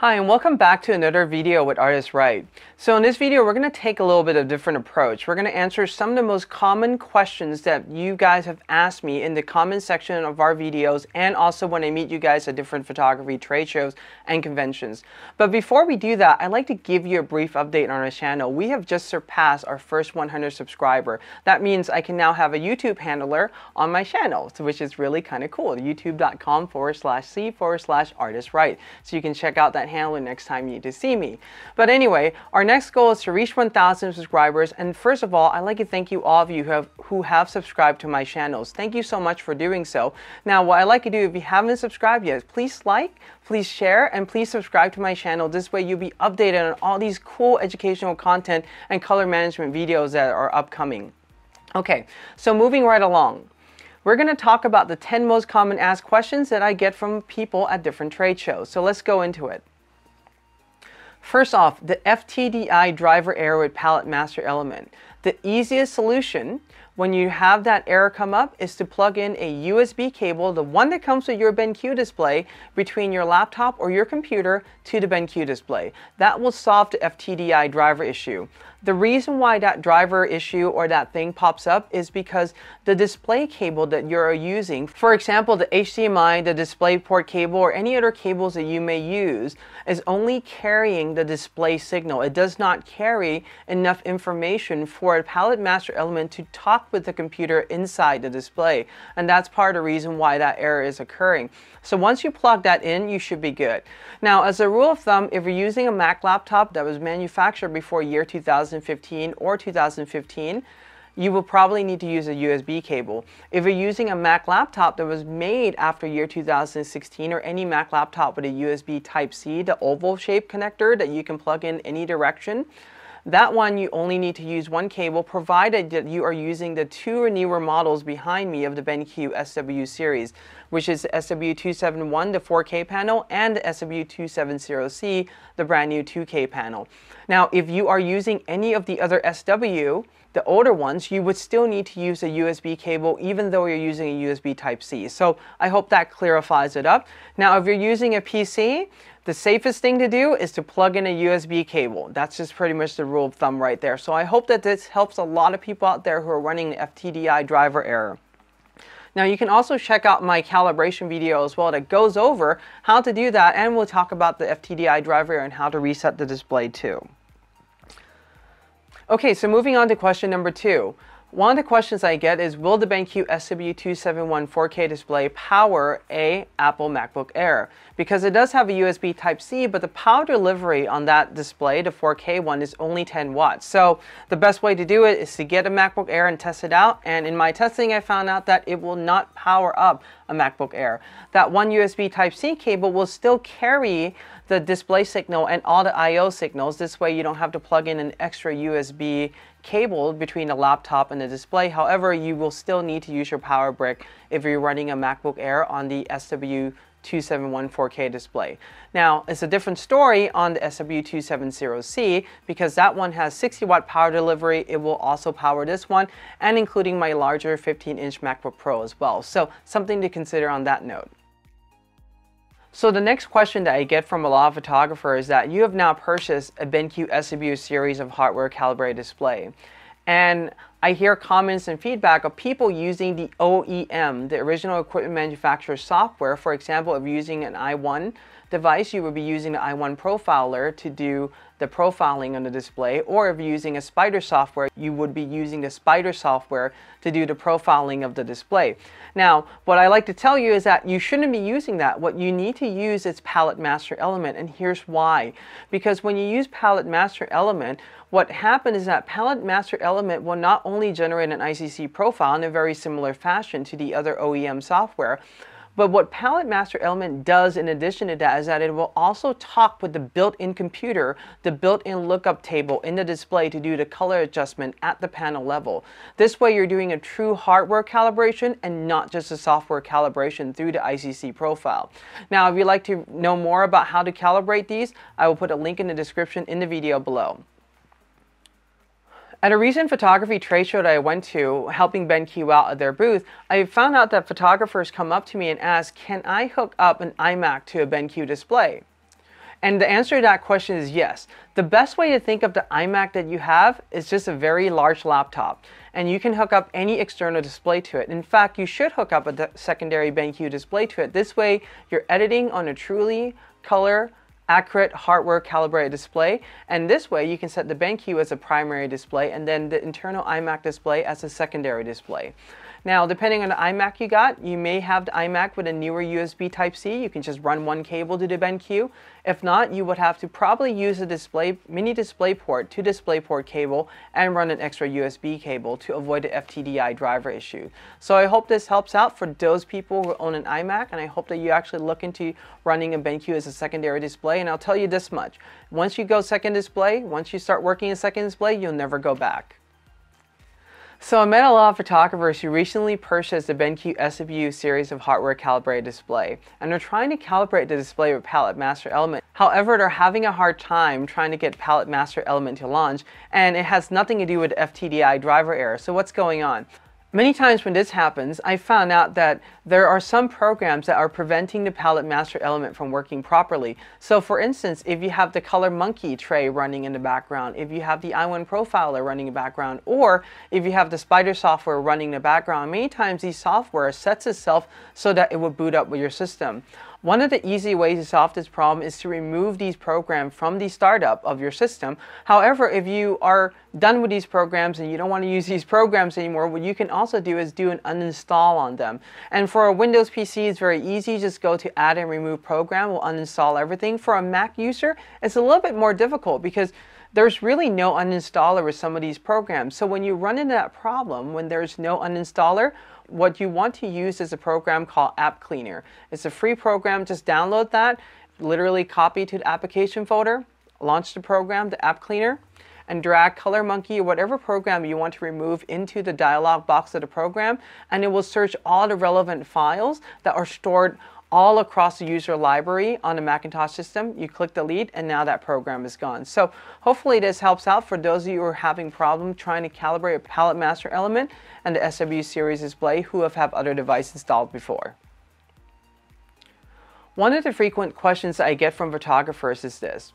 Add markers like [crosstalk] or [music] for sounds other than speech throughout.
Hi and welcome back to another video with ArtIsRight. So in this video we're going to take a little bit of different approach. We're going to answer some of the most common questions that you guys have asked me in the comment section of our videos and also when I meet you guys at different photography trade shows and conventions. But before we do that I'd like to give you a brief update on our channel. We have just surpassed our first 100 subscriber. That means I can now have a YouTube handler on my channel which is really kind of cool. youtube.com forward slash c forward slash artisright. So you can check out that handler next time you need to see me. But anyway, our next goal is to reach 1,000 subscribers. And first of all, I'd like to thank you all of you who have, who have subscribed to my channels. Thank you so much for doing so. Now, what I'd like to do, if you haven't subscribed yet, please like, please share, and please subscribe to my channel. This way you'll be updated on all these cool educational content and color management videos that are upcoming. Okay, so moving right along. We're going to talk about the 10 most common asked questions that I get from people at different trade shows. So let's go into it. First off, the FTDI driver error with Palette Master Element. The easiest solution when you have that error come up is to plug in a USB cable, the one that comes with your BenQ display, between your laptop or your computer to the BenQ display. That will solve the FTDI driver issue. The reason why that driver issue or that thing pops up is because the display cable that you're using, for example, the HDMI, the DisplayPort cable, or any other cables that you may use, is only carrying the display signal. It does not carry enough information for a Palette Master element to talk with the computer inside the display. And that's part of the reason why that error is occurring. So once you plug that in, you should be good. Now, as a rule of thumb, if you're using a Mac laptop that was manufactured before year 2015 or 2015, you will probably need to use a USB cable. If you're using a Mac laptop that was made after year 2016 or any Mac laptop with a USB Type-C, the oval shaped connector that you can plug in any direction, that one you only need to use one cable provided that you are using the two newer models behind me of the BenQ SW series, which is SW271, the 4K panel, and SW270C, the brand new 2K panel. Now, if you are using any of the other SW, the older ones, you would still need to use a USB cable even though you're using a USB Type-C. So I hope that clarifies it up. Now, if you're using a PC, the safest thing to do is to plug in a USB cable. That's just pretty much the rule of thumb right there. So I hope that this helps a lot of people out there who are running FTDI driver error. Now you can also check out my calibration video as well that goes over how to do that and we'll talk about the FTDI driver and how to reset the display too. Okay, so moving on to question number two. One of the questions I get is, will the BenQ SW271 4K display power a Apple MacBook Air? Because it does have a USB Type-C, but the power delivery on that display, the 4K one, is only 10 watts. So the best way to do it is to get a MacBook Air and test it out. And in my testing, I found out that it will not power up a MacBook Air. That one USB Type-C cable will still carry the display signal and all the I.O. signals. This way you don't have to plug in an extra USB cable between the laptop and the display. However, you will still need to use your power brick if you're running a MacBook Air on the SW271 4K display. Now, it's a different story on the SW270C because that one has 60 watt power delivery. It will also power this one and including my larger 15 inch MacBook Pro as well. So something to consider on that note. So the next question that I get from a lot of photographers is that you have now purchased a BenQ SW series of hardware calibrated display. And I hear comments and feedback of people using the OEM, the original equipment manufacturer software. For example, if you're using an i1 device, you would be using the i1 profiler to do the profiling on the display, or if you're using a Spyder software, you would be using the Spyder software to do the profiling of the display. Now, what I like to tell you is that you shouldn't be using that. What you need to use is Palette Master Element, and here's why. Because when you use Palette Master Element, what happened is that Palette Master Element will not only generate an ICC profile in a very similar fashion to the other OEM software, but what Palette Master Element does in addition to that is that it will also talk with the built-in computer, the built-in lookup table in the display to do the color adjustment at the panel level. This way you're doing a true hardware calibration and not just a software calibration through the ICC profile. Now if you'd like to know more about how to calibrate these, I will put a link in the description in the video below. At a recent photography trade show that I went to, helping BenQ out at their booth, I found out that photographers come up to me and ask, can I hook up an iMac to a BenQ display? And the answer to that question is yes. The best way to think of the iMac that you have is just a very large laptop. And you can hook up any external display to it. In fact, you should hook up a secondary BenQ display to it. This way, you're editing on a truly color accurate hardware calibrated display and this way you can set the BenQ as a primary display and then the internal iMac display as a secondary display. Now, depending on the iMac you got, you may have the iMac with a newer USB Type-C. You can just run one cable to the BenQ. If not, you would have to probably use a display mini DisplayPort to DisplayPort cable and run an extra USB cable to avoid the FTDI driver issue. So I hope this helps out for those people who own an iMac, and I hope that you actually look into running a BenQ as a secondary display. And I'll tell you this much: once you go second display, once you start working a second display, you'll never go back. So I met a lot of photographers who recently purchased the BenQ SW series of hardware calibrated display, and they're trying to calibrate the display with Palette Master Element. However, they're having a hard time trying to get Palette Master Element to launch, and it has nothing to do with FTDI driver error. So what's going on? Many times when this happens, I found out that there are some programs that are preventing the Palette Master element from working properly. So for instance, if you have the ColorMunki tray running in the background, if you have the i1 Profiler running in the background, or if you have the Spyder software running in the background, many times these software sets itself so that it will boot up with your system. One of the easy ways to solve this problem is to remove these programs from the startup of your system. However, if you are done with these programs and you don't want to use these programs anymore, what you can also do is do an uninstall on them. And for a Windows PC, it's very easy. Just go to add and remove program, we'll uninstall everything. For a Mac user, it's a little bit more difficult because there's really no uninstaller with some of these programs. So when you run into that problem, when there's no uninstaller, what you want to use is a program called App Cleaner. It's a free program, just download that, literally copy to the application folder, launch the program, the App Cleaner, and drag ColorMunki or whatever program you want to remove into the dialog box of the program, and it will search all the relevant files that are stored all across the user library on a Macintosh system. You click delete and now that program is gone. So hopefully this helps out for those of you who are having problem trying to calibrate a Palette Master element and the SW series display who have had other devices installed before. One of the frequent questions I get from photographers is this.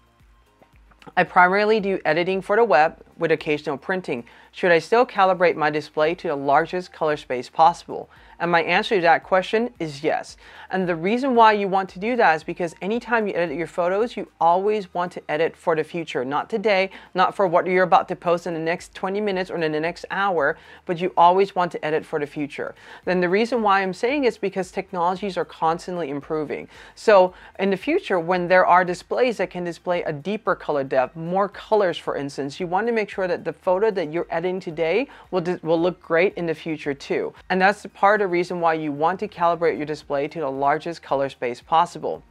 I primarily do editing for the web with occasional printing. Should I still calibrate my display to the largest color space possible? And my answer to that question is yes. And the reason why you want to do that is because anytime you edit your photos, you always want to edit for the future. Not today, not for what you're about to post in the next 20 minutes or in the next hour, but you always want to edit for the future. Then the reason why I'm saying is because technologies are constantly improving. So in the future, when there are displays that can display a deeper color depth, more colors for instance, you want to make sure that the photo that you're editing today will, will look great in the future too. And that's part of reason why you want to calibrate your display to the largest color space possible.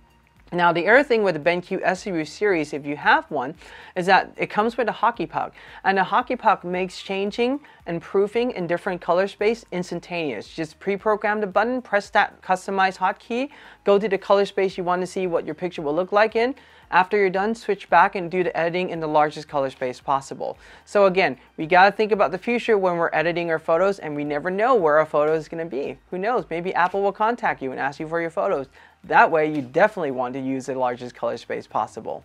Now, the other thing with the BenQ SW series, if you have one, is that it comes with a hockey puck. And the hockey puck makes changing and proofing in different color space instantaneous. Just pre-program the button, press that customize hotkey, go to the color space you want to see what your picture will look like in. After you're done, switch back and do the editing in the largest color space possible. So again, we got to think about the future when we're editing our photos and we never know where our photo is going to be. Who knows? Maybe Apple will contact you and ask you for your photos. That way, you definitely want to use the largest color space possible.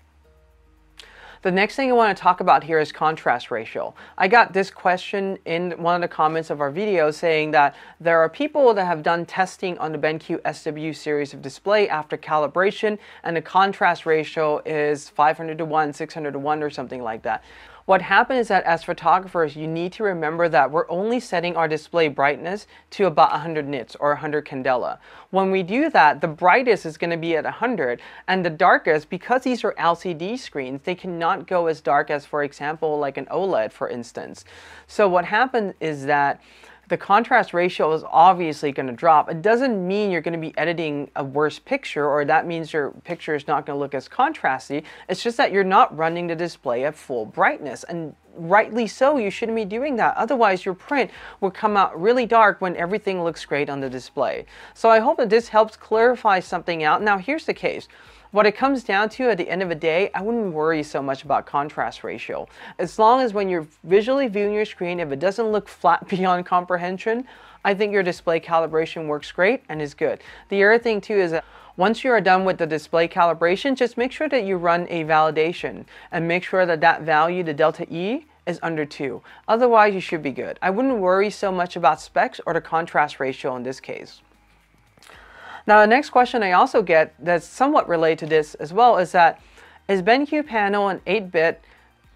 The next thing I want to talk about here is contrast ratio. I got this question in one of the comments of our video saying that there are people that have done testing on the BenQ SW series of display after calibration and the contrast ratio is 500 to 1, 600 to 1 or something like that. What happens is that as photographers, you need to remember that we're only setting our display brightness to about 100 nits or 100 candela. When we do that, the brightest is going to be at 100 and the darkest, because these are LCD screens, they cannot go as dark as, for example, like an OLED, for instance. So what happens is that the contrast ratio is obviously going to drop. It doesn't mean you're going to be editing a worse picture or that means your picture is not going to look as contrasty. It's just that you're not running the display at full brightness. And rightly so, you shouldn't be doing that. Otherwise, your print will come out really dark when everything looks great on the display. So I hope that this helps clarify something out. Now, here's the case. What it comes down to at the end of the day, I wouldn't worry so much about contrast ratio. As long as when you're visually viewing your screen, if it doesn't look flat [laughs] beyond comprehension, I think your display calibration works great and is good. The other thing too is that once you are done with the display calibration, just make sure that you run a validation and make sure that that value, the delta E, is under 2. Otherwise, you should be good. I wouldn't worry so much about specs or the contrast ratio in this case. Now, the next question I also get that's somewhat related to this as well is that is BenQ panel an 8-bit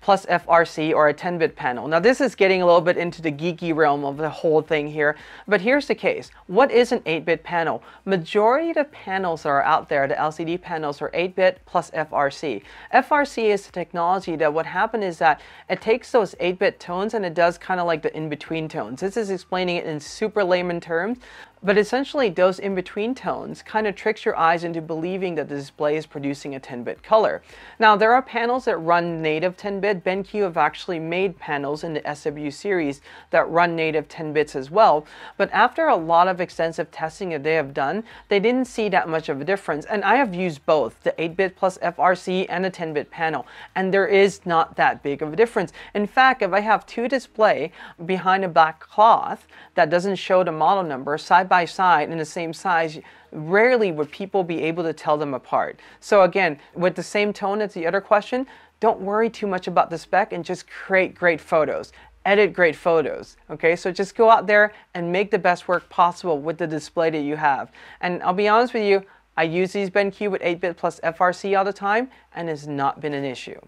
plus FRC or a 10-bit panel. Now this is getting a little bit into the geeky realm of the whole thing here, but here's the case. What is an 8-bit panel? Majority of the panels that are out there, the LCD panels are 8-bit plus FRC. FRC is the technology that what happened is that it takes those 8-bit tones and it does kind of like the in-between tones. This is explaining it in super layman terms, but essentially, those in-between tones kind of tricks your eyes into believing that the display is producing a 10-bit color. Now, there are panels that run native 10-bit. BenQ have actually made panels in the SW series that run native 10 bits as well. But after a lot of extensive testing that they have done, they didn't see that much of a difference. And I have used both, the 8-bit plus FRC and the 10-bit panel. And there is not that big of a difference. In fact, if I have two display behind a black cloth that doesn't show the model number, side by side in the same size, rarely would people be able to tell them apart. So again, with the same tone as the other question, don't worry too much about the spec and just create great photos. Edit great photos. Okay, so just go out there and make the best work possible with the display that you have. And I'll be honest with you, I use these BenQ with 8-bit plus FRC all the time and it's not been an issue.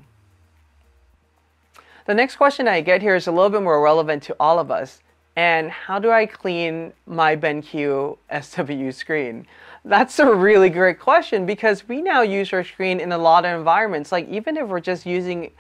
The next question I get here is a little bit more relevant to all of us. And how do I clean my BenQ SW screen? That's a really great question because we now use our screen in a lot of environments. Like even if we're just using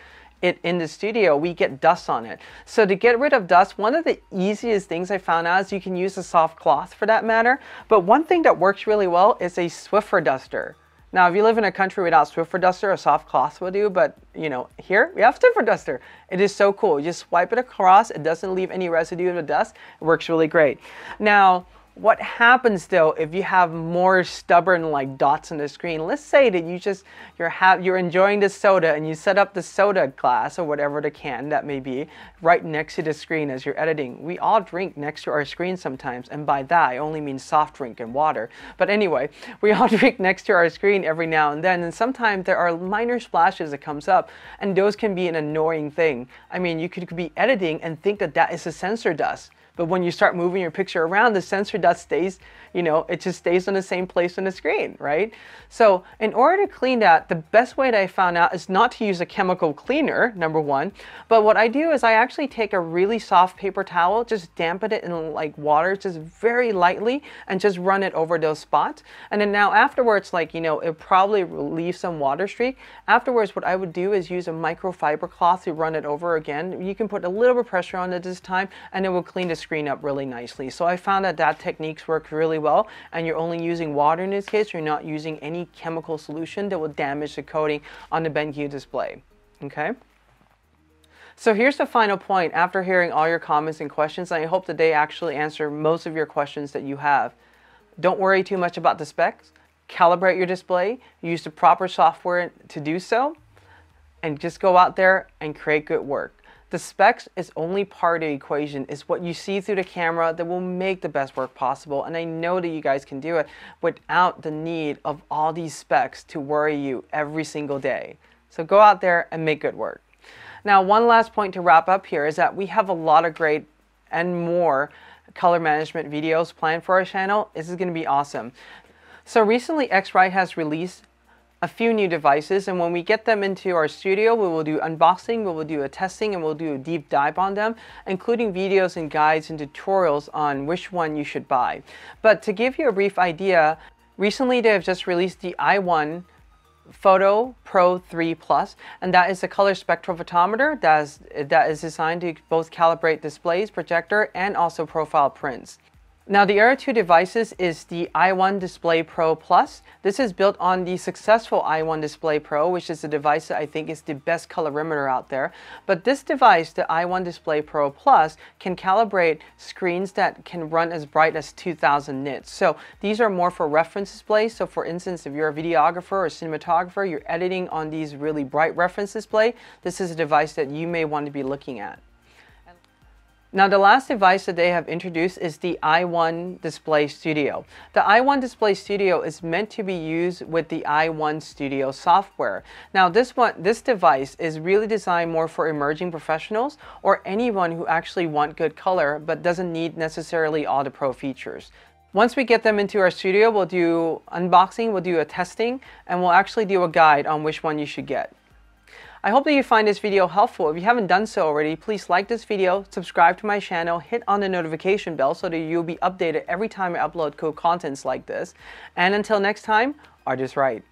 it in the studio, we get dust on it. So to get rid of dust, one of the easiest things I found out is you can use a soft cloth for that matter. But one thing that works really well is a Swiffer duster. Now, if you live in a country without Swiffer Duster, a soft cloth will do, but you know, here we have Swiffer Duster. It is so cool. You just swipe it across, it doesn't leave any residue of the dust. It works really great. Now, what happens though if you have more stubborn like dots on the screen? Let's say that you just you're have you're enjoying the soda and you set up the soda glass or whatever the can that may be right next to the screen as you're editing. We all drink next to our screen sometimes, and by that I only mean soft drink and water. But anyway, [laughs] we all [laughs] drink next to our screen every now and then, and sometimes there are minor splashes that comes up, and those can be an annoying thing. I mean, you could be editing and think that that is a sensor dust. But when you start moving your picture around, the sensor dust stays, you know, it just stays on the same place on the screen, right? So in order to clean that, the best way that I found out is not to use a chemical cleaner, number one, but what I do is I actually take a really soft paper towel, just dampen it in like water, just very lightly, and just run it over those spots. And then now afterwards, like, you know, it probably leaves some water streak. Afterwards, what I would do is use a microfiber cloth to run it over again. You can put a little bit of pressure on it this time, and it will clean the screen up really nicely. So I found that that techniques work really well and you're only using water in this case. You're not using any chemical solution that will damage the coating on the BenQ display. Okay? So here's the final point after hearing all your comments and questions. I hope that they actually answer most of your questions that you have. Don't worry too much about the specs. Calibrate your display. Use the proper software to do so. And just go out there and create good work. The specs is only part of the equation. It's what you see through the camera that will make the best work possible. And I know that you guys can do it without the need of all these specs to worry you every single day. So go out there and make good work. Now, one last point to wrap up here is that we have a lot of great and more color management videos planned for our channel. This is going to be awesome. So recently, X-Rite has released a few new devices and when we get them into our studio we will do unboxing, we will do a testing and we'll do a deep dive on them including videos and guides and tutorials on which one you should buy. But to give you a brief idea, recently they have just released the i1 Photo Pro 3 Plus, and that is a color spectrophotometer that is, that is designed to both calibrate displays, projector, and also profile prints. Now the Era 2 devices is the i1 Display Pro Plus. This is built on the successful i1 Display Pro, which is a device that I think is the best colorimeter out there. But this device, the i1 Display Pro Plus, can calibrate screens that can run as bright as 2000 nits. So these are more for reference displays. So for instance, if you're a videographer or cinematographer, you're editing on these really bright reference display, this is a device that you may want to be looking at. Now the last device that they have introduced is the i1 Display Studio. The i1 Display Studio is meant to be used with the i1 Studio software. Now this one, this device is really designed more for emerging professionals or anyone who actually want good color but doesn't need necessarily all the pro features. Once we get them into our studio, we'll do unboxing, we'll do a testing, and we'll actually do a guide on which one you should get. I hope that you find this video helpful. If you haven't done so already, please like this video, subscribe to my channel, hit on the notification bell so that you'll be updated every time I upload cool contents like this. And until next time, Art is right.